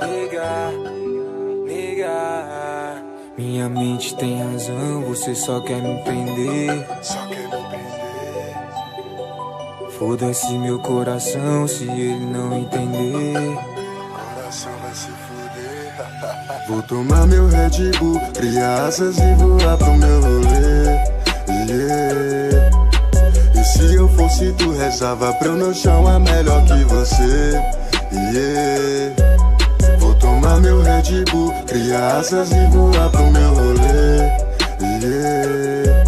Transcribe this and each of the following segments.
Nega, nega. Minha mente tem razão, você só quer me prender. Só quer me prender. Foda-se meu coração se ele não entender. Coração vai se fuder. Vou tomar meu Red Bull, criar asas e voar pro meu rolê. Yeah. E se eu fosse tu, rezava pra eu não chamar melhor que você. Yeah. Vou tomar meu Red Bull, criar asas e voar pro meu rolê. Yeah.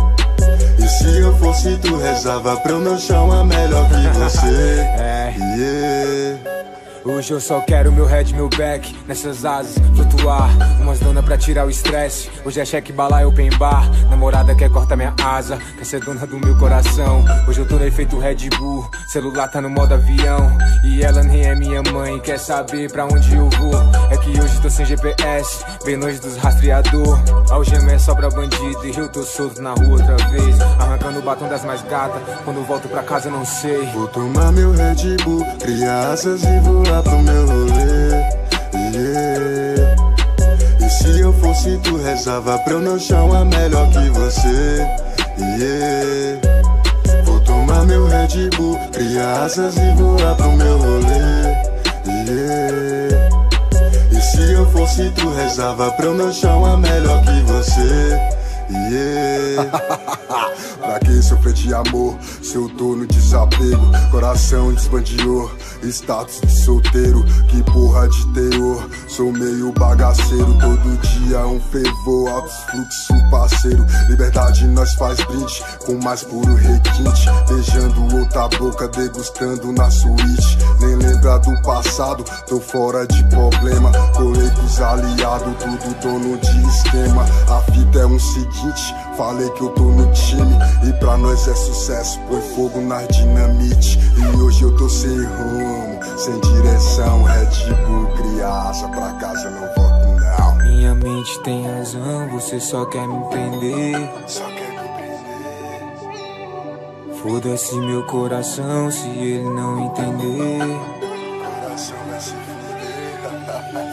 E se eu fosse tu, rezava pra eu não chamar melhor que você. É. Yeah. Hoje eu só quero meu head, meu back Nessas asas, flutuar. Umas dona pra tirar o estresse Hoje é cheque, bala e open bar. Namorada quer cortar minha asa Quer ser dona do meu coração. Hoje eu tô no efeito Red Bull Celular tá no modo avião. E ela nem é minha mãe Quer saber pra onde eu vou. É que hoje tô sem GPS Bem longe dos rastreador. Algema é só pra bandido E eu tô solto na rua outra vez. Arrancando o batom das mais gatas Quando volto pra casa eu não sei. Vou tomar meu Red Bull, criar asas e voar pro meu rolê. Yeah. E se eu fosse tu, rezava pra eu não chamar melhor que você. Yeah. Vou tomar meu Red Bull, criar asas e voar pro meu rolê. Yeah. E se eu fosse tu, rezava pra eu não chamar melhor que você. Yeah. pra que sofrer de amor se eu tô no desapego? Coração desbandeou, status de solteiro. Que porra de terror, sou meio bagaceiro. Todo dia um fervor, altos fluxo parceiro. Liberdade nós faz brinde com mais puro requinte. Beijando outra boca, degustando na suíte. Nem lembra do passado, tô fora de problema. Colei com os aliados, tudo dono de esquema. A fita é um seguinte. Falei que eu tô no time e pra nós é sucesso. Põe fogo nas dinamite. E hoje eu tô sem rumo, sem direção. Red Bull, criança, pra casa não volto não. Minha mente tem razão, você só quer me prender. Só quer me prender. Foda-se meu coração se ele não entender.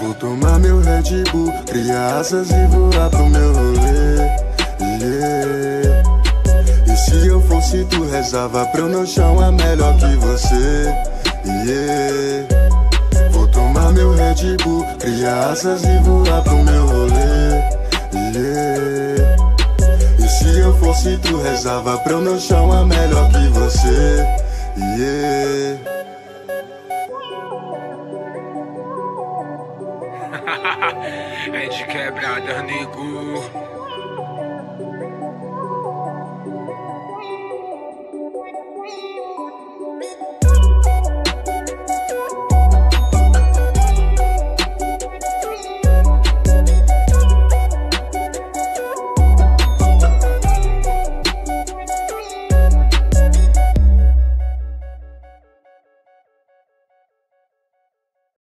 Vou tomar meu Red Bull, criar asas e voar pro meu rolê. Yeah. E se eu fosse tu, rezava pra eu não chamar melhor que você. Yeah. Vou tomar meu Red Bull, criar asas e voar pro meu rolê. Yeah. E se eu fosse tu, rezava pra eu não chamar melhor que você. Yeah. É de quebrada, nego.